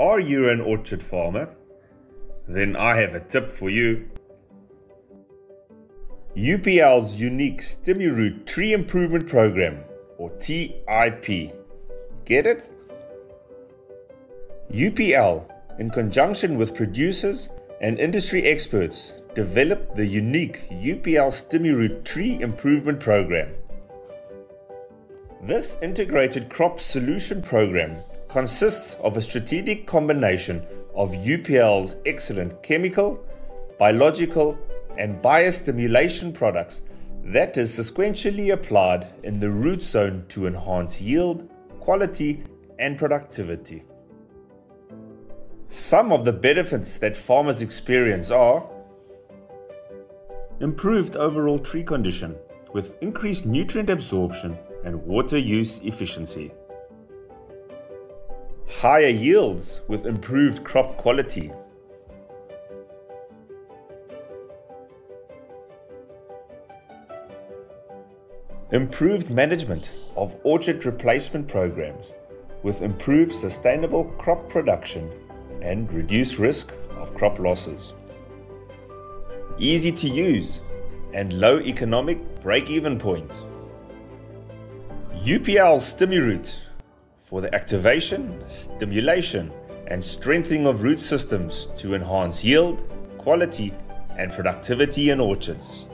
Are you an orchard farmer? Then I have a tip for you. UPL's unique StimuRoot Tree Improvement Program, or TIP. Get it? UPL, in conjunction with producers and industry experts, developed the unique UPL StimuRoot Tree Improvement Program. This integrated crop solution program consists of a strategic combination of UPL's excellent chemical, biological, and biostimulation products that is sequentially applied in the root zone to enhance yield, quality, and productivity. Some of the benefits that farmers experience are improved overall tree condition with increased nutrient absorption and water use efficiency, higher yields with improved crop quality, improved management of orchard replacement programs with improved sustainable crop production and reduced risk of crop losses. Easy to use and low economic break-even point. UPL StimuRoot for the activation, stimulation and strengthening of root systems to enhance yield, quality and productivity in orchards.